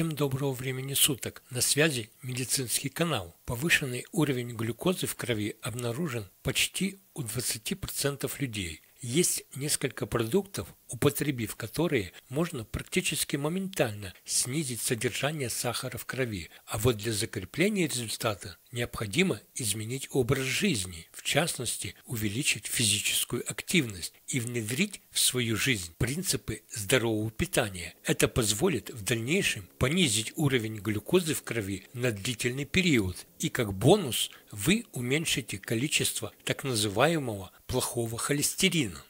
Всем доброго времени суток. На связи медицинский канал. Повышенный уровень глюкозы в крови обнаружен почти у 20% людей. Есть несколько продуктов, употребив которые можно практически моментально снизить содержание сахара в крови, а вот для закрепления результата необходимо изменить образ жизни, в частности увеличить физическую активность и внедрить в свою жизнь принципы здорового питания. Это позволит в дальнейшем понизить уровень глюкозы в крови на длительный период и как бонус вы уменьшите количество так называемого плохого холестерина.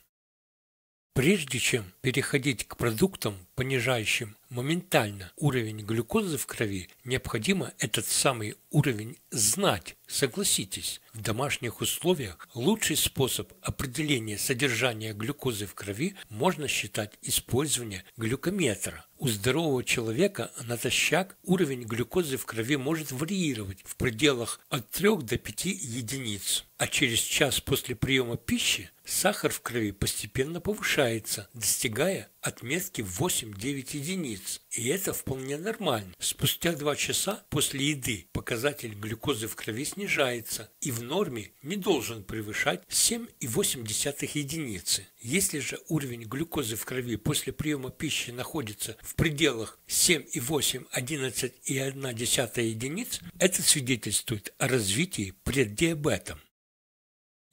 Прежде чем переходить к продуктам, понижающим моментально уровень глюкозы в крови, необходимо этот самый уровень знать. Согласитесь, в домашних условиях лучший способ определения содержания глюкозы в крови можно считать использование глюкометра. У здорового человека натощак уровень глюкозы в крови может варьировать в пределах от 3 до 5 единиц, а через час после приема пищи сахар в крови постепенно повышается, достигая отметки 8-9 единиц. И это вполне нормально. Спустя 2 часа после еды показатель глюкозы в крови снижается и в норме не должен превышать 7,8 единицы. Если же уровень глюкозы в крови после приема пищи находится в пределах 7,8-11,1 единиц, это свидетельствует о развитии преддиабета.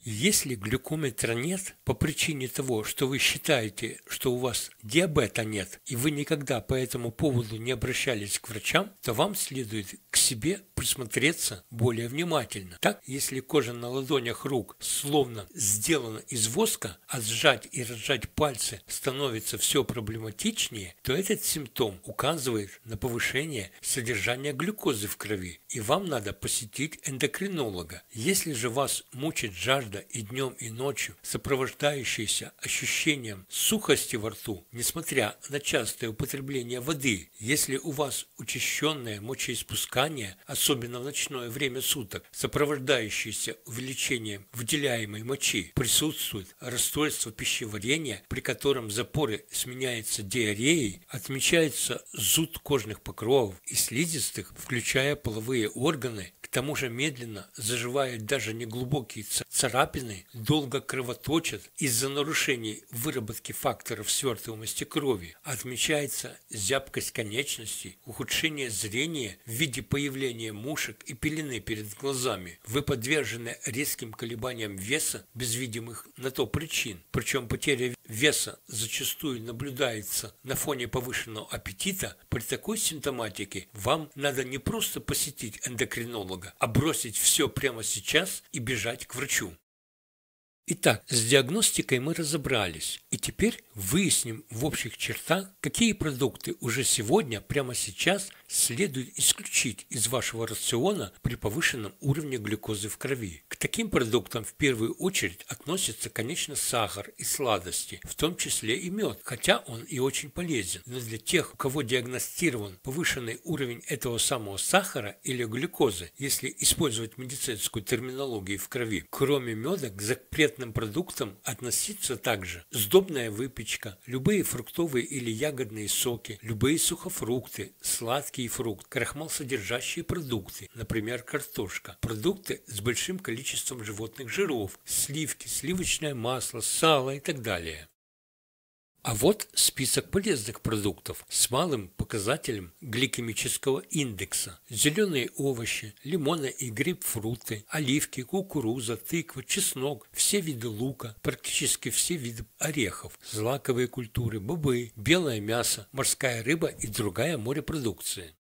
Если глюкометра нет по причине того, что вы считаете, что у вас диабета нет, и вы никогда по этому поводу не обращались к врачам, то вам следует к себе присмотреться более внимательно. Так, если кожа на ладонях рук словно сделана из воска, а сжать и разжать пальцы становится все проблематичнее, то этот симптом указывает на повышение содержания глюкозы в крови, и вам надо посетить эндокринолога. Если же вас мучит жажда и днем и ночью, сопровождающиеся ощущением сухости во рту, несмотря на частое употребление воды, если у вас учащенное мочеиспускание, особенно в ночное время суток, сопровождающееся увеличением выделяемой мочи, присутствует расстройство пищеварения, при котором запоры сменяются диареей, отмечается зуд кожных покровов и слизистых, включая половые органы, к тому же медленно заживают даже неглубокие царапины, долго кровоточат из-за нарушений выработки факторов свертываемости крови. Отмечается зябкость конечностей, ухудшение зрения в виде появления мушек и пелены перед глазами. Вы подвержены резким колебаниям веса без видимых на то причин. Причем потеря веса зачастую наблюдается на фоне повышенного аппетита. При такой симптоматике вам надо не просто посетить эндокринолога, а бросить все прямо сейчас и бежать к врачу. Итак, с диагностикой мы разобрались, и теперь выясним в общих чертах, какие продукты уже сегодня, прямо сейчас, следует исключить из вашего рациона при повышенном уровне глюкозы в крови. К таким продуктам в первую очередь относятся, конечно, сахар и сладости, в том числе и мед, хотя он и очень полезен. Но для тех, у кого диагностирован повышенный уровень этого самого сахара или глюкозы, если использовать медицинскую терминологию в крови, кроме меда к запретным продуктам относиться также сдобная выпечка, любые фруктовые или ягодные соки, любые сухофрукты, сладкий фрукт, крахмал содержащие продукты, например, картошка, продукты с большим количеством животных жиров, сливки, сливочное масло, сало и так далее. А вот список полезных продуктов с малым показателем гликемического индекса. Зеленые овощи, лимоны и грейпфруты, оливки, кукуруза, тыква, чеснок, все виды лука, практически все виды орехов, злаковые культуры, бобы, белое мясо, морская рыба и другая морепродукция.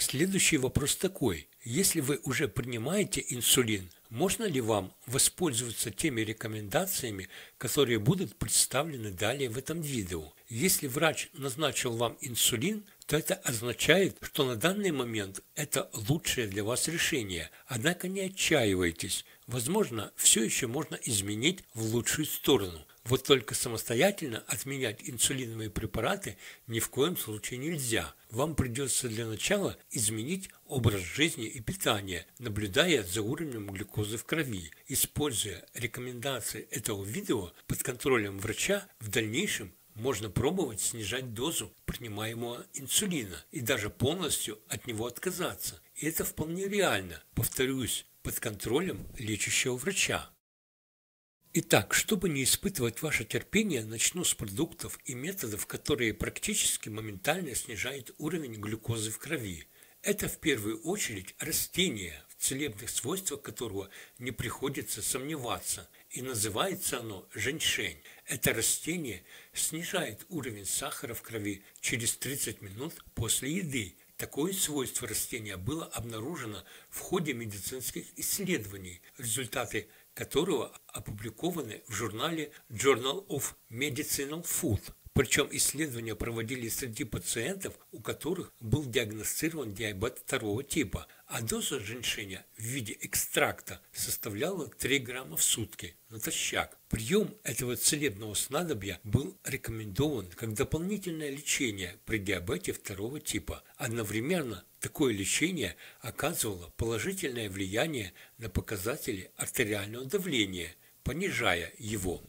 Следующий вопрос такой. Если вы уже принимаете инсулин, можно ли вам воспользоваться теми рекомендациями, которые будут представлены далее в этом видео? Если врач назначил вам инсулин, то это означает, что на данный момент это лучшее для вас решение. Однако не отчаивайтесь. Возможно, все еще можно изменить в лучшую сторону. Вот только самостоятельно отменять инсулиновые препараты ни в коем случае нельзя. Вам придется для начала изменить образ жизни и питания, наблюдая за уровнем глюкозы в крови. Используя рекомендации этого видео под контролем врача, в дальнейшем можно пробовать снижать дозу принимаемого инсулина и даже полностью от него отказаться. И это вполне реально, повторюсь, под контролем лечащего врача. Итак, чтобы не испытывать ваше терпение, начну с продуктов и методов, которые практически моментально снижают уровень глюкозы в крови. Это в первую очередь растение, в целебных свойствах которого не приходится сомневаться, и называется оно женьшень. Это растение снижает уровень сахара в крови через 30 минут после еды. Такое свойство растения было обнаружено в ходе медицинских исследований, результаты которого опубликованы в журнале Journal of Medicinal Food. Причем исследования проводились среди пациентов, у которых был диагностирован диабет второго типа, а доза женьшеня в виде экстракта составляла 3 грамма в сутки натощак. Прием этого целебного снадобья был рекомендован как дополнительное лечение при диабете второго типа. Одновременно такое лечение оказывало положительное влияние на показатели артериального давления, понижая его.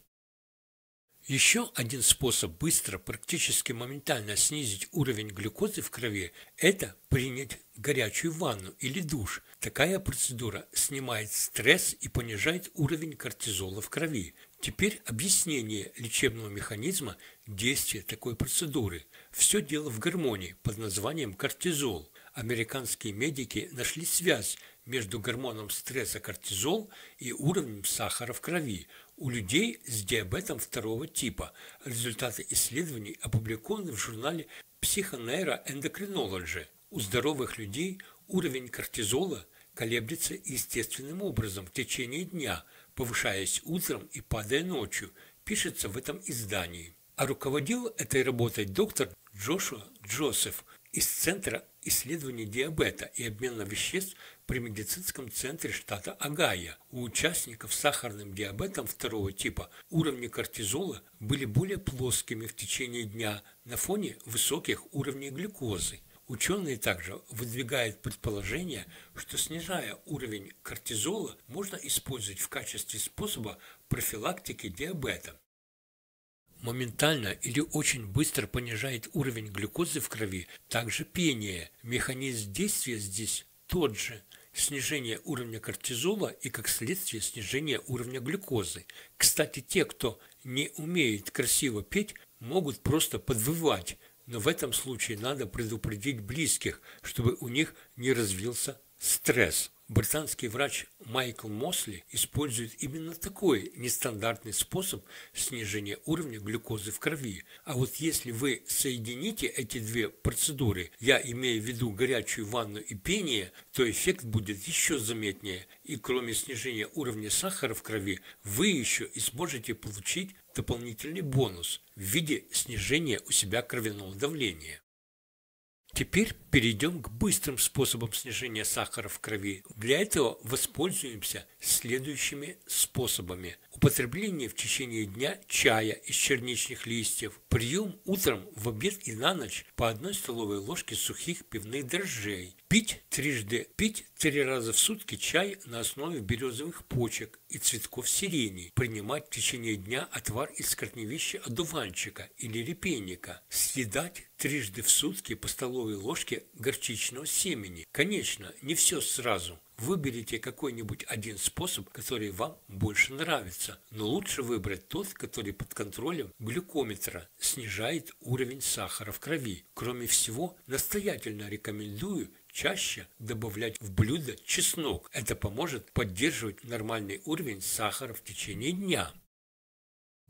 Еще один способ быстро, практически моментально снизить уровень глюкозы в крови – это принять горячую ванну или душ. Такая процедура снимает стресс и понижает уровень кортизола в крови. Теперь объяснение лечебного механизма действия такой процедуры. Все дело в гормоне под названием кортизол. Американские медики нашли связь между гормоном стресса кортизол и уровнем сахара в крови у людей с диабетом второго типа. Результаты исследований опубликованы в журнале Psychoneuroendocrinology. У здоровых людей уровень кортизола колеблется естественным образом в течение дня, повышаясь утром и падая ночью, пишется в этом издании. А руководил этой работой доктор Джошуа Джозеф из Центра исследований диабета и обмена веществ при медицинском центре штата Огайо. У участников с сахарным диабетом второго типа уровни кортизола были более плоскими в течение дня на фоне высоких уровней глюкозы. Ученые также выдвигают предположение, что снижая уровень кортизола, можно использовать в качестве способа профилактики диабета моментально или очень быстро понижает уровень глюкозы в крови, также пение. Механизм действия здесь тот же – снижение уровня кортизола и, как следствие, снижение уровня глюкозы. Кстати, те, кто не умеет красиво петь, могут просто подвывать, но в этом случае надо предупредить близких, чтобы у них не развился стресс. Британский врач Майкл Мосли использует именно такой нестандартный способ снижения уровня глюкозы в крови. А вот если вы соедините эти две процедуры, я имею в виду горячую ванну и пение, то эффект будет еще заметнее. И кроме снижения уровня сахара в крови, вы еще и сможете получить дополнительный бонус в виде снижения у себя кровяного давления. Теперь перейдем к быстрым способам снижения сахара в крови. Для этого воспользуемся следующими способами. Употребление в течение дня чая из черничных листьев. Прием утром, в обед и на ночь по одной столовой ложке сухих пивных дрожжей. Пить трижды, пить три раза в сутки чай на основе березовых почек и цветков сирени. Принимать в течение дня отвар из корневища одуванчика или репейника. Съедать трижды в сутки по столовой ложке горчичного семени. Конечно, не все сразу. Выберите какой-нибудь один способ, который вам больше нравится, но лучше выбрать тот, который под контролем глюкометра снижает уровень сахара в крови. Кроме всего, настоятельно рекомендую чаще добавлять в блюдо чеснок. Это поможет поддерживать нормальный уровень сахара в течение дня.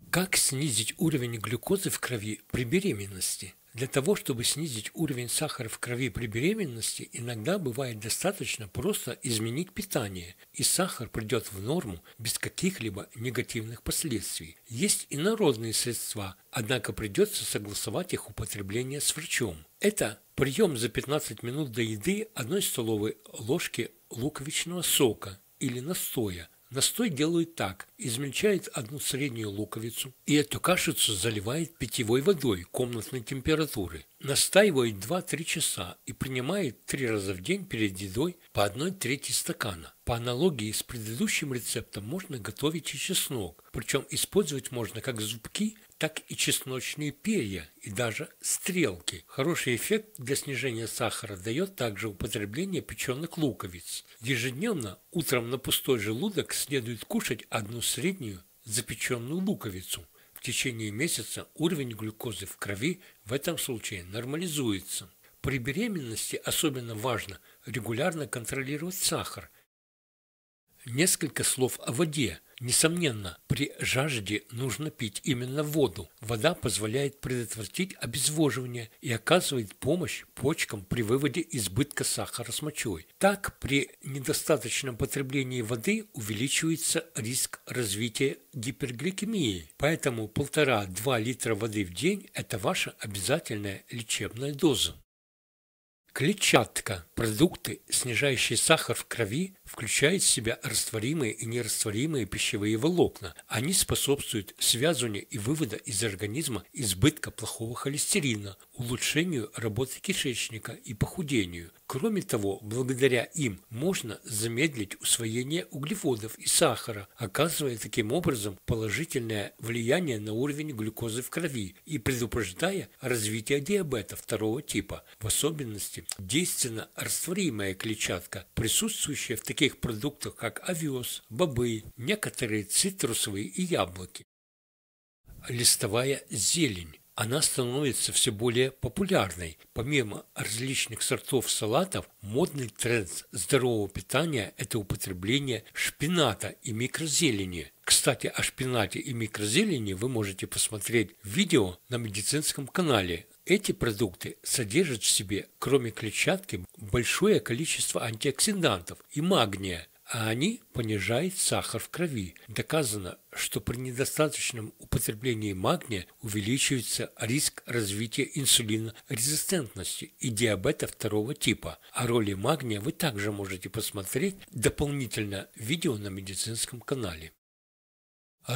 Как снизить уровень глюкозы в крови при беременности? Для того, чтобы снизить уровень сахара в крови при беременности, иногда бывает достаточно просто изменить питание, и сахар придет в норму без каких-либо негативных последствий. Есть и народные средства, однако придется согласовать их употребление с врачом. Это прием за 15 минут до еды одной столовой ложки луковичного сока или настоя, Настой делают так. Измельчает одну среднюю луковицу и эту кашицу заливает питьевой водой комнатной температуры. Настаивает 2-3 часа и принимает 3 раза в день перед едой по 1 трети стакана. По аналогии с предыдущим рецептом можно готовить и чеснок, причем использовать можно как зубки, так и чесночные перья и даже стрелки. Хороший эффект для снижения сахара дает также употребление печеных луковиц. Ежедневно утром на пустой желудок следует кушать одну среднюю запеченную луковицу. В течение месяца уровень глюкозы в крови в этом случае нормализуется. При беременности особенно важно регулярно контролировать сахар. Несколько слов о воде – Несомненно, при жажде нужно пить именно воду. Вода позволяет предотвратить обезвоживание и оказывает помощь почкам при выводе избытка сахара с мочой. Так, при недостаточном потреблении воды увеличивается риск развития гипергликемии. Поэтому 1,5-2 литра воды в день – это ваша обязательная лечебная доза. Клетчатка – продукты, снижающие сахар в крови, включают в себя растворимые и нерастворимые пищевые волокна. Они способствуют связыванию и выводу из организма избытка плохого холестерина, улучшению работы кишечника и похудению. Кроме того, благодаря им можно замедлить усвоение углеводов и сахара, оказывая таким образом положительное влияние на уровень глюкозы в крови и предупреждая развитие диабета второго типа, в особенности действенно растворимая клетчатка, присутствующая в таких продуктах, как овес, бобы, некоторые цитрусовые и яблоки. Листовая зелень она становится все более популярной. Помимо различных сортов салатов, модный тренд здорового питания – это употребление шпината и микрозелени. Кстати, о шпинате и микрозелени вы можете посмотреть видео на медицинском канале. Эти продукты содержат в себе, кроме клетчатки, большое количество антиоксидантов и магния, а они понижают сахар в крови. Доказано, что при недостаточном употреблении магния увеличивается риск развития инсулинорезистентности и диабета второго типа. О роли магния вы также можете посмотреть дополнительно видео на медицинском канале.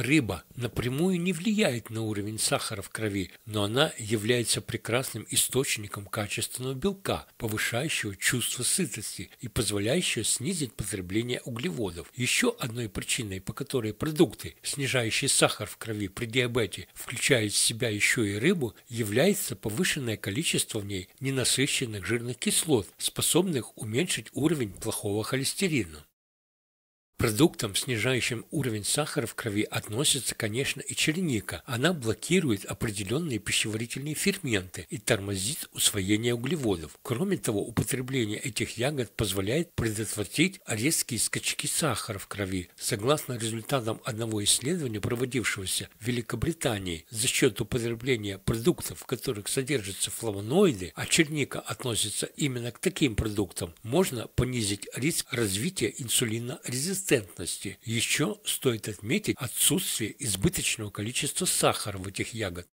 Рыба напрямую не влияет на уровень сахара в крови, но она является прекрасным источником качественного белка, повышающего чувство сытости и позволяющего снизить потребление углеводов. Еще одной причиной, по которой продукты, снижающие сахар в крови при диабете, включают в себя еще и рыбу, является повышенное количество в ней ненасыщенных жирных кислот, способных уменьшить уровень плохого холестерина. Продуктам, снижающим уровень сахара в крови, относится, конечно, и черника. Она блокирует определенные пищеварительные ферменты и тормозит усвоение углеводов. Кроме того, употребление этих ягод позволяет предотвратить резкие скачки сахара в крови. Согласно результатам одного исследования, проводившегося в Великобритании, за счет употребления продуктов, в которых содержатся флавоноиды, а черника относится именно к таким продуктам, можно понизить риск развития инсулинорезистентности консистентности. Еще стоит отметить отсутствие избыточного количества сахара в этих ягодах.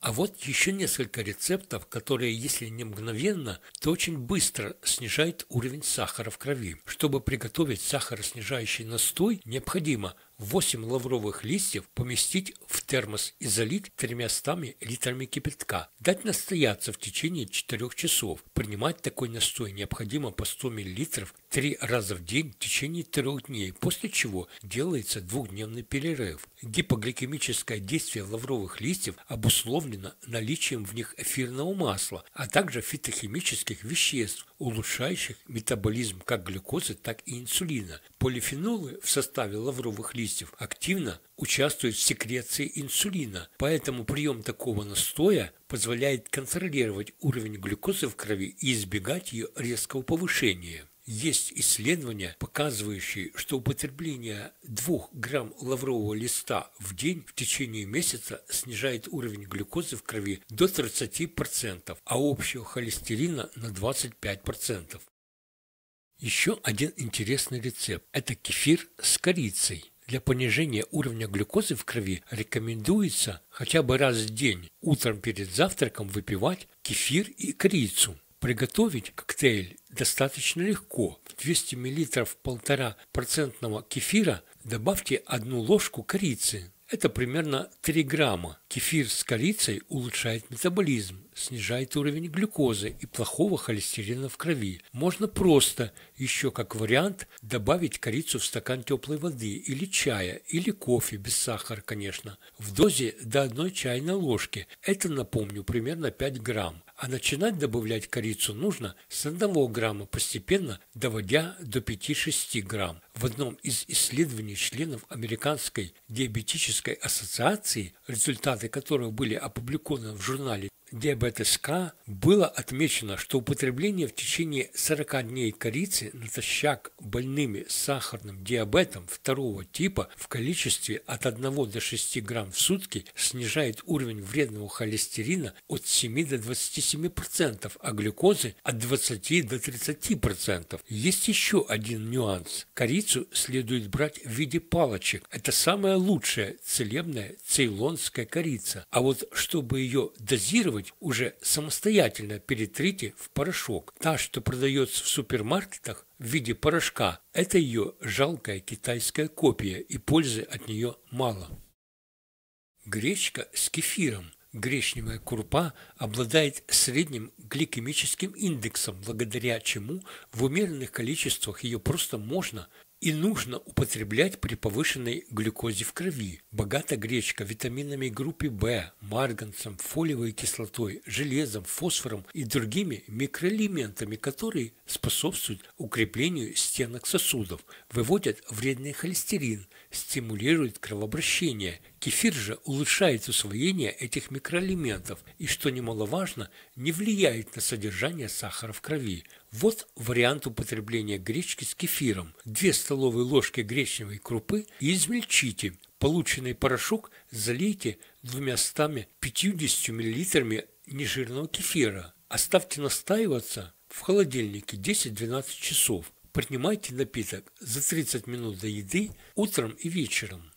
А вот еще несколько рецептов, которые, если не мгновенно, то очень быстро снижают уровень сахара в крови. Чтобы приготовить сахароснижающий настой, необходимо 8 лавровых листьев поместить в термос и залить 300 литрами кипятка. Дать настояться в течение 4 часов. Принимать такой настой необходимо по 100 мл 3 раза в день в течение 3 дней, после чего делается двухдневный перерыв. Гипогликемическое действие лавровых листьев обусловлено наличием в них эфирного масла, а также фитохимических веществ, улучшающих метаболизм как глюкозы, так и инсулина. Полифенолы в составе лавровых листьев активно участвуют в секреции инсулина, поэтому прием такого настоя позволяет контролировать уровень глюкозы в крови и избегать ее резкого повышения. Есть исследования, показывающие, что употребление 2 грамм лаврового листа в день в течение месяца снижает уровень глюкозы в крови до 30%, а общего холестерина на 25%. Еще один интересный рецепт – это кефир с корицей. Для понижения уровня глюкозы в крови рекомендуется хотя бы раз в день утром перед завтраком выпивать кефир и корицу. Приготовить коктейль достаточно легко. В 200 мл 1,5% кефира добавьте одну ложку корицы. Это примерно 3 грамма. Кефир с корицей улучшает метаболизм, снижает уровень глюкозы и плохого холестерина в крови. Можно просто, еще как вариант, добавить корицу в стакан теплой воды или чая, или кофе, без сахара, конечно, в дозе до одной чайной ложки. Это, напомню, примерно 5 грамм. А начинать добавлять корицу нужно с 1 грамма, постепенно доводя до 5-6 грамм. В одном из исследований членов Американской диабетической ассоциации, результаты которого были опубликованы в журнале Диабетес К было отмечено, что употребление в течение 40 дней корицы натощак больными сахарным диабетом второго типа в количестве от 1 до 6 грамм в сутки снижает уровень вредного холестерина от 7 до 27%, а глюкозы от 20 до 30%. Есть еще один нюанс. Корицу следует брать в виде палочек. Это самая лучшая целебная цейлонская корица. А вот чтобы ее дозировать, делать уже самостоятельно перетрите в порошок. Та, что продается в супермаркетах в виде порошка, это ее жалкая китайская копия, и пользы от нее мало. Гречка с кефиром. Гречневая крупа обладает средним гликемическим индексом, благодаря чему в умеренных количествах ее просто можно и нужно употреблять при повышенной глюкозе в крови. Богата гречка витаминами группы В, марганцем, фолиевой кислотой, железом, фосфором и другими микроэлементами, которые способствуют укреплению стенок сосудов, выводят вредный холестерин, стимулируют кровообращение. Кефир же улучшает усвоение этих микроэлементов и, что немаловажно, не влияет на содержание сахара в крови. Вот вариант употребления гречки с кефиром. 2 столовые ложки гречневой крупы измельчите. Полученный порошок залейте 250 мл нежирного кефира. Оставьте настаиваться в холодильнике 10-12 часов. Принимайте напиток за 30 минут до еды утром и вечером.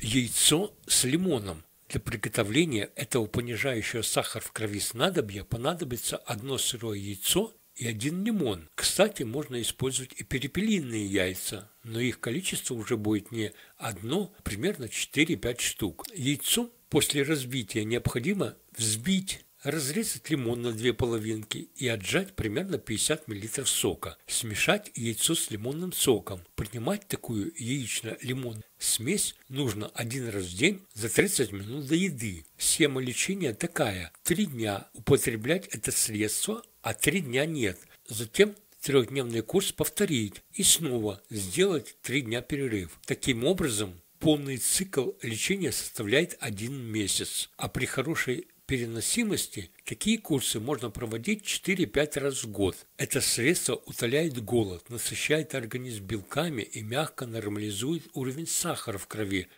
Яйцо с лимоном. Для приготовления этого понижающего сахар в крови снадобья понадобится одно сырое яйцо и один лимон. Кстати, можно использовать и перепелиные яйца, но их количество уже будет не одно, примерно 4-5 штук. Яйцо после разбития необходимо взбить разрезать лимон на две половинки и отжать примерно 50 мл сока. Смешать яйцо с лимонным соком. Принимать такую яично-лимонную смесь нужно один раз в день за 30 минут до еды. Схема лечения такая. Три дня употреблять это средство, а три дня нет. Затем трехдневный курс повторить и снова сделать три дня перерыв. Таким образом, полный цикл лечения составляет один месяц, а при хорошей переносимости такие курсы можно проводить 4-5 раз в год. Это средство утоляет голод, насыщает организм белками и мягко нормализует уровень сахара в крови.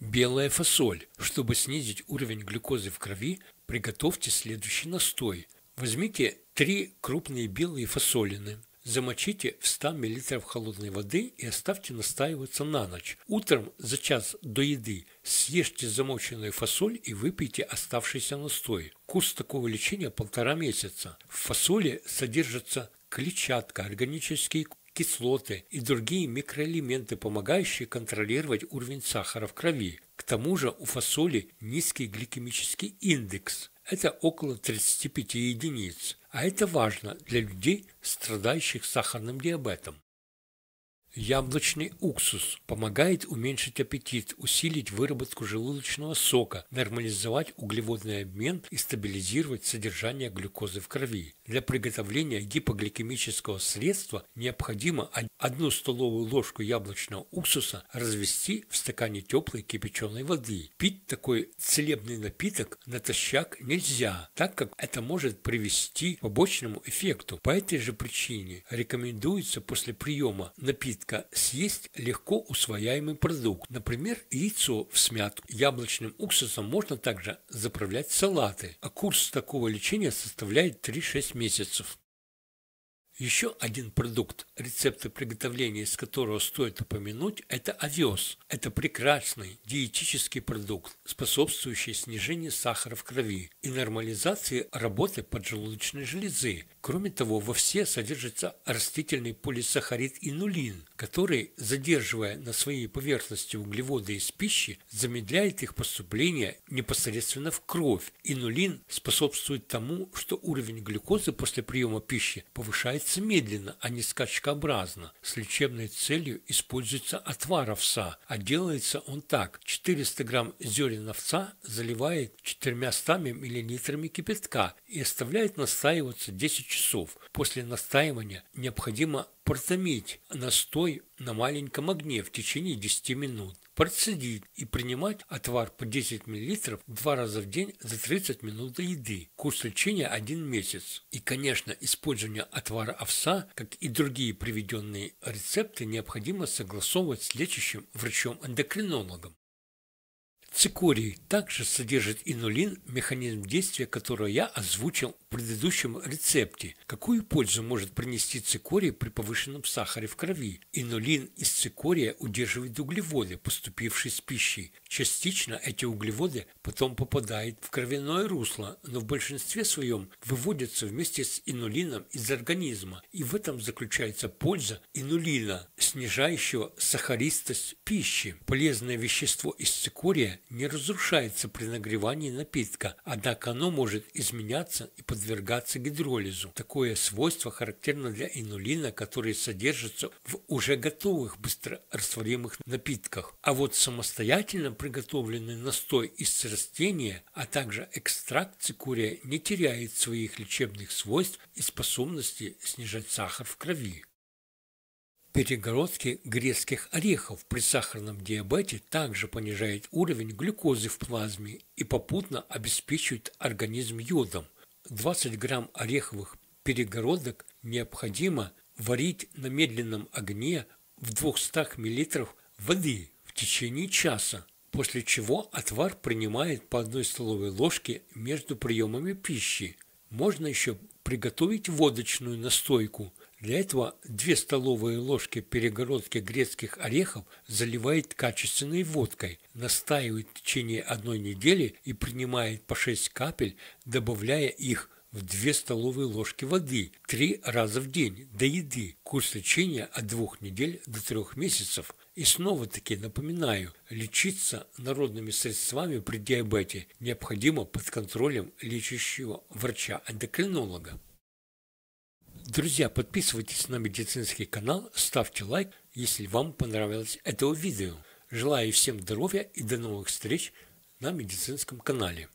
Белая фасоль. Чтобы снизить уровень глюкозы в крови, приготовьте следующий настой. Возьмите три крупные белые фасолины, Замочите в 100 мл холодной воды и оставьте настаиваться на ночь. Утром за час до еды съешьте замоченную фасоль и выпейте оставшийся настой. Курс такого лечения полтора месяца. В фасоли содержится клетчатка, органические кислоты и другие микроэлементы, помогающие контролировать уровень сахара в крови. К тому же у фасоли низкий гликемический индекс. Это около 35 единиц. А это важно для людей, страдающих сахарным диабетом. Яблочный уксус помогает уменьшить аппетит, усилить выработку желудочного сока, нормализовать углеводный обмен и стабилизировать содержание глюкозы в крови. Для приготовления гипогликемического средства необходимо одну столовую ложку яблочного уксуса развести в стакане теплой кипяченой воды. Пить такой целебный напиток натощак нельзя, так как это может привести к побочному эффекту. По этой же причине рекомендуется после приема напитка напитка съесть легко усвояемый продукт. Например, яйцо в смятку. Яблочным уксусом можно также заправлять салаты, а курс такого лечения составляет 3-6 месяцев. Еще один продукт, рецепты приготовления из которого стоит упомянуть, это овес. Это прекрасный диетический продукт, способствующий снижению сахара в крови и нормализации работы поджелудочной железы. Кроме того, во все содержится растительный полисахарид инулин, который, задерживая на своей поверхности углеводы из пищи, замедляет их поступление непосредственно в кровь. Инулин способствует тому, что уровень глюкозы после приема пищи повышается медленно, а не скачкообразно. С лечебной целью используется отвар овса, а делается он так. 400 грамм зерен овца заливает 400 мл кипятка и оставляет настаиваться 10 часов. После настаивания необходимо протомить настой на маленьком огне в течение 10 минут, процедить и принимать отвар по 10 мл два раза в день за 30 минут до еды. Курс лечения один месяц. И, конечно, использование отвара овса, как и другие приведенные рецепты, необходимо согласовывать с лечащим врачом-эндокринологом. Цикорий также содержит инулин, механизм действия которого я озвучил предыдущем рецепте. Какую пользу может принести цикорий при повышенном сахаре в крови? Инулин из цикория удерживает углеводы, поступившие с пищей. Частично эти углеводы потом попадают в кровяное русло, но в большинстве своем выводятся вместе с инулином из организма. И в этом заключается польза инулина, снижающего сахаристость пищи. Полезное вещество из цикория не разрушается при нагревании напитка, однако оно может изменяться и подвергаться гидролизу. Такое свойство характерно для инулина, который содержится в уже готовых быстрорастворимых напитках. А вот самостоятельно приготовленный настой из растения, а также экстракт цикурия не теряет своих лечебных свойств и способности снижать сахар в крови. Перегородки грецких орехов при сахарном диабете также понижают уровень глюкозы в плазме и попутно обеспечивают организм йодом. 20 грамм ореховых перегородок необходимо варить на медленном огне в 200 мл воды в течение часа, после чего отвар принимает по одной столовой ложке между приемами пищи. Можно еще приготовить водочную настойку – для этого 2 столовые ложки перегородки грецких орехов заливает качественной водкой, настаивает в течение одной недели и принимает по 6 капель, добавляя их в 2 столовые ложки воды три раза в день до еды. Курс лечения от 2 недель до 3 месяцев. И снова-таки напоминаю, лечиться народными средствами при диабете необходимо под контролем лечащего врача-эндокринолога. Друзья, подписывайтесь на медицинский канал, ставьте лайк, если вам понравилось это видео. Желаю всем здоровья и до новых встреч на медицинском канале.